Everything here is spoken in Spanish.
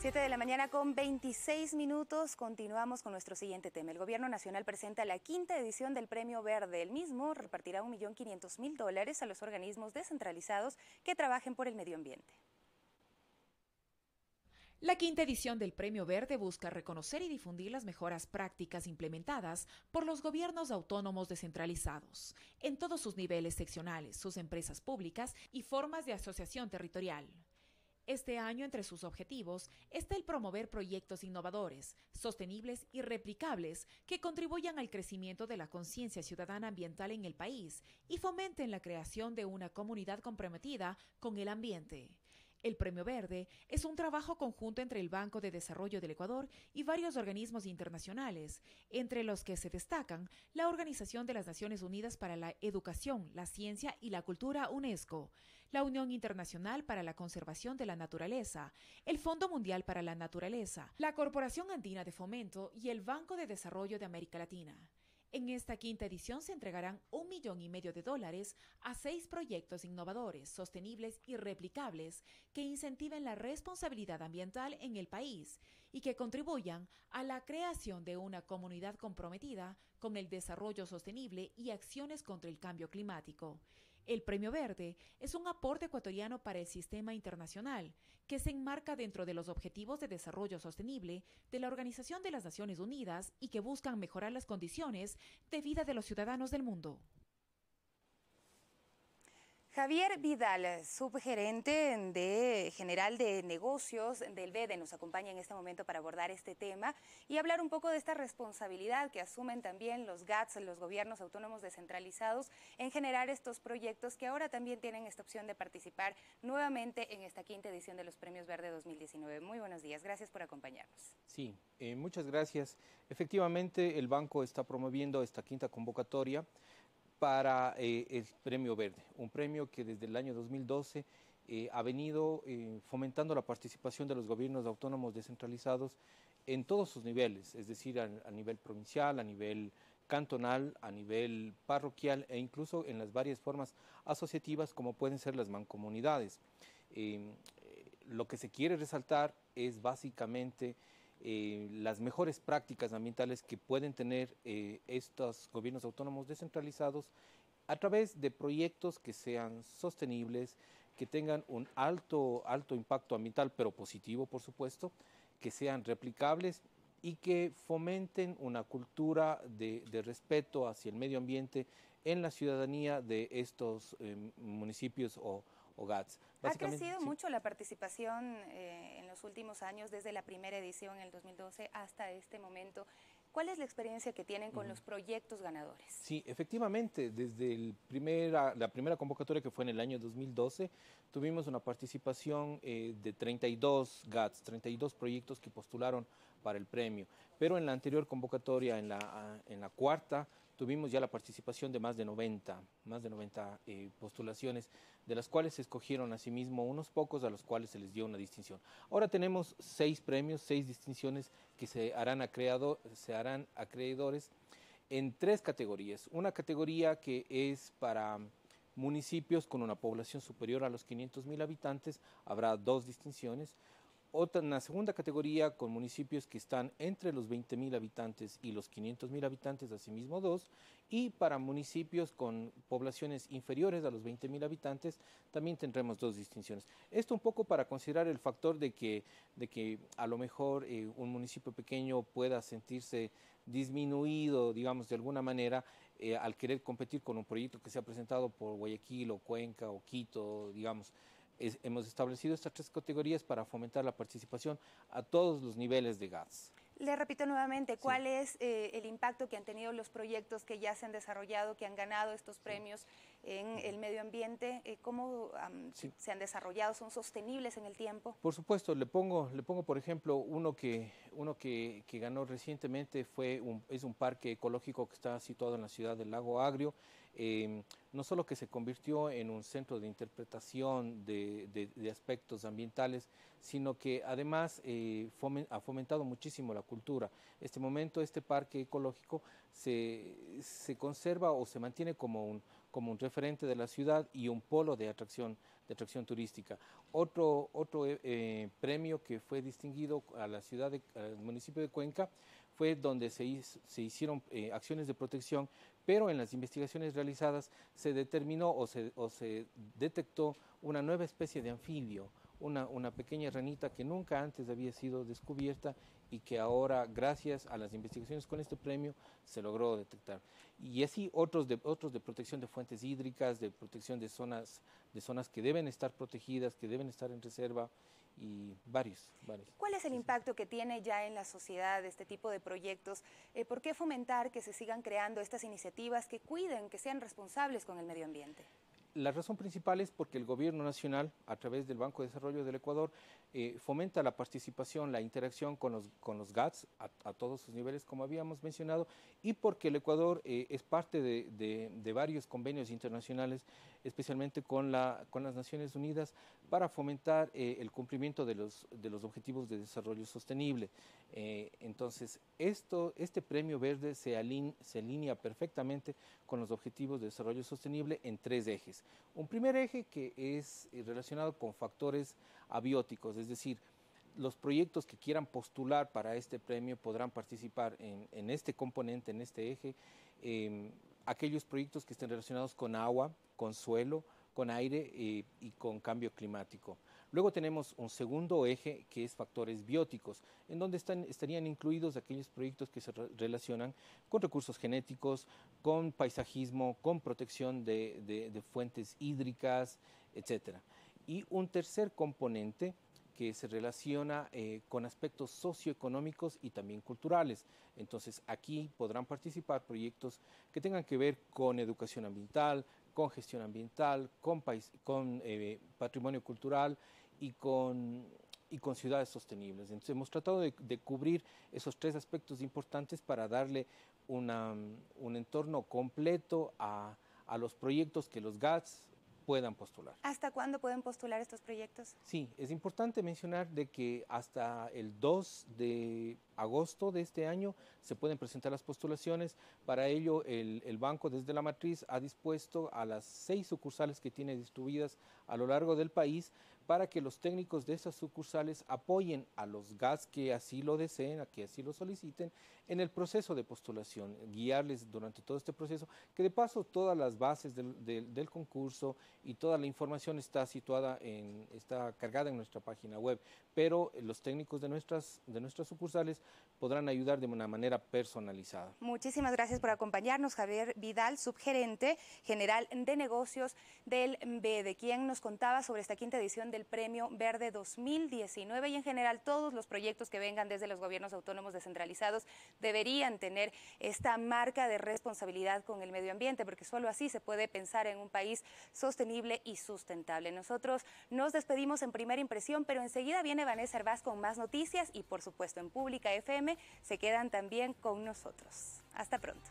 7 de la mañana con 26 minutos. Continuamos con nuestro siguiente tema. El Gobierno Nacional presenta la quinta edición del Premio Verde. El mismo repartirá 1.500.000 dólares a los organismos descentralizados que trabajen por el medio ambiente. La quinta edición del Premio Verde busca reconocer y difundir las mejoras prácticas implementadas por los gobiernos autónomos descentralizados en todos sus niveles seccionales, sus empresas públicas y formas de asociación territorial. Este año, entre sus objetivos, está el promover proyectos innovadores, sostenibles y replicables que contribuyan al crecimiento de la conciencia ciudadana ambiental en el país y fomenten la creación de una comunidad comprometida con el ambiente. El Premio Verde es un trabajo conjunto entre el Banco de Desarrollo del Ecuador y varios organismos internacionales, entre los que se destacan la Organización de las Naciones Unidas para la Educación, la Ciencia y la Cultura UNESCO, la Unión Internacional para la Conservación de la Naturaleza, el Fondo Mundial para la Naturaleza, la Corporación Andina de Fomento y el Banco de Desarrollo de América Latina. En esta quinta edición se entregarán un millón y medio de dólares a seis proyectos innovadores, sostenibles y replicables que incentiven la responsabilidad ambiental en el país y que contribuyan a la creación de una comunidad comprometida con el desarrollo sostenible y acciones contra el cambio climático. El Premio Verde es un aporte ecuatoriano para el sistema internacional que se enmarca dentro de los Objetivos de Desarrollo Sostenible de la Organización de las Naciones Unidas y que buscan mejorar las condiciones de vida de los ciudadanos del mundo. Javier Vidal, subgerente de general de negocios del BEDE, nos acompaña en este momento para abordar este tema y hablar un poco de esta responsabilidad que asumen también los GATS, los gobiernos autónomos descentralizados, en generar estos proyectos que ahora también tienen esta opción de participar nuevamente en esta quinta edición de los Premios Verde 2019. Muy buenos días, gracias por acompañarnos. Sí, eh, muchas gracias. Efectivamente, el banco está promoviendo esta quinta convocatoria para eh, el Premio Verde, un premio que desde el año 2012 eh, ha venido eh, fomentando la participación de los gobiernos autónomos descentralizados en todos sus niveles, es decir, a, nivel provincial, a nivel cantonal, a nivel parroquial e incluso en las varias formas asociativas como pueden ser las mancomunidades. lo que se quiere resaltar es básicamente eh, las mejores prácticas ambientales que pueden tener eh, estos gobiernos autónomos descentralizados a través de proyectos que sean sostenibles, que tengan un alto, alto impacto ambiental, pero positivo, por supuesto, que sean replicables y que fomenten una cultura de, respeto hacia el medio ambiente en la ciudadanía de estos eh, municipios o, ha crecido mucho la participación eh, en los últimos años, desde la primera edición en el 2012 hasta este momento. ¿Cuál es la experiencia que tienen con los proyectos ganadores? Sí, efectivamente, desde el primera, la primera convocatoria que fue en el año 2012, tuvimos una participación eh, de 32 GATS, 32 proyectos que postularon para el premio. Pero en la anterior convocatoria, en la, en la cuarta, tuvimos ya la participación de más de 90, más de 90 eh, postulaciones, de las cuales se escogieron asimismo unos pocos a los cuales se les dio una distinción. Ahora tenemos seis premios, seis distinciones que se harán, se harán acreedores en tres categorías. Una categoría que es para municipios con una población superior a los 500 mil habitantes, habrá dos distinciones. Otra, una segunda categoría con municipios que están entre los 20 mil habitantes y los 500 mil habitantes, asimismo dos, y para municipios con poblaciones inferiores a los 20 mil habitantes también tendremos dos distinciones. Esto un poco para considerar el factor de que, de que a lo mejor eh, un municipio pequeño pueda sentirse disminuido, digamos, de alguna manera, eh, al querer competir con un proyecto que se ha presentado por Guayaquil o Cuenca o Quito, digamos hemos establecido estas tres categorías para fomentar la participación a todos los niveles de GATS. Le repito nuevamente, ¿cuál es eh, el impacto que han tenido los proyectos que ya se han desarrollado, que han ganado estos premios en el medio ambiente? Eh, ¿Cómo se han desarrollado? ¿Son sostenibles en el tiempo? Por supuesto, le pongo, le pongo por ejemplo, uno que, uno que, ganó recientemente fue un, es un parque ecológico que está situado en la ciudad del Lago Agrio. Em, no solo que se convirtió en un centro de interpretación de, aspectos ambientales, sino que además eh, ha fomentado muchísimo la cultura. Este momento, este parque ecológico se, se conserva o se mantiene como un, como un referente de la ciudad y un polo de atracción, de atracción turística. Otro, otro eh, premio que fue distinguido a la ciudad, al municipio de Cuenca, fue donde se, se hicieron eh, acciones de protección, pero en las investigaciones realizadas se determinó o se, o se detectó una nueva especie de anfibio, una, una, pequeña ranita que nunca antes había sido descubierta y que ahora, gracias a las investigaciones con este premio, se logró detectar. Y así otros de, otros de protección de fuentes hídricas, de protección de zonas, de zonas que deben estar protegidas, que deben estar en reserva y varios, varios. ¿Cuál es el impacto que tiene ya en la sociedad este tipo de proyectos? Eh, ¿Por qué fomentar que se sigan creando estas iniciativas que cuiden, que sean responsables con el medio ambiente? La razón principal es porque el gobierno nacional, a través del Banco de Desarrollo del Ecuador, eh, fomenta la participación, la interacción con los, con los GATS a, todos sus niveles, como habíamos mencionado, y porque el Ecuador eh, es parte de, de, varios convenios internacionales, especialmente con, la, con las Naciones Unidas, para fomentar eh, el cumplimiento de los, de los objetivos de desarrollo sostenible. entonces, esto, este premio verde se, alinea perfectamente con los objetivos de desarrollo sostenible en tres ejes. Un primer eje que es relacionado con factores abióticos, es decir, los proyectos que quieran postular para este premio podrán participar en, este componente, en este eje, em, aquellos proyectos que estén relacionados con agua, con suelo, con aire eh, y con cambio climático. Luego tenemos un segundo eje que es factores bióticos, en donde estarían incluidos aquellos proyectos que se relacionan con recursos genéticos, con paisajismo, con protección de, fuentes hídricas, etcétera. Y un tercer componente que se relaciona eh, con aspectos socioeconómicos y también culturales. Entonces aquí podrán participar proyectos que tengan que ver con educación ambiental, con gestión ambiental, con, con eh, patrimonio cultural y con, y con ciudades sostenibles. Entonces hemos tratado de, cubrir esos tres aspectos importantes para darle una, un entorno completo a, a los proyectos que los GATS puedan postular. ¿Hasta cuándo pueden postular estos proyectos? Sí, es importante mencionar de que hasta el 2 de agosto de este año se pueden presentar las postulaciones. Para ello, el, banco desde la matriz ha dispuesto a las seis sucursales que tiene distribuidas a lo largo del país para que los técnicos de esas sucursales apoyen a los GAS que así lo deseen, a que así lo soliciten, en el proceso de postulación, guiarles durante todo este proceso, que de paso todas las bases del, del, concurso y toda la información está situada en, está cargada en nuestra página web, pero los técnicos de nuestras, de nuestras sucursales podrán ayudar de una manera personalizada. Muchísimas gracias por acompañarnos, Javier Vidal, subgerente general de negocios del BEDE, quien nos contaba sobre esta quinta edición del Premio Verde 2019 y en general todos los proyectos que vengan desde los gobiernos autónomos descentralizados deberían tener esta marca de responsabilidad con el medio ambiente, porque solo así se puede pensar en un país sostenible y sustentable. Nosotros nos despedimos en primera impresión, pero enseguida viene Vanessa Herbaz con más noticias y por supuesto en Pública FM se quedan también con nosotros. Hasta pronto.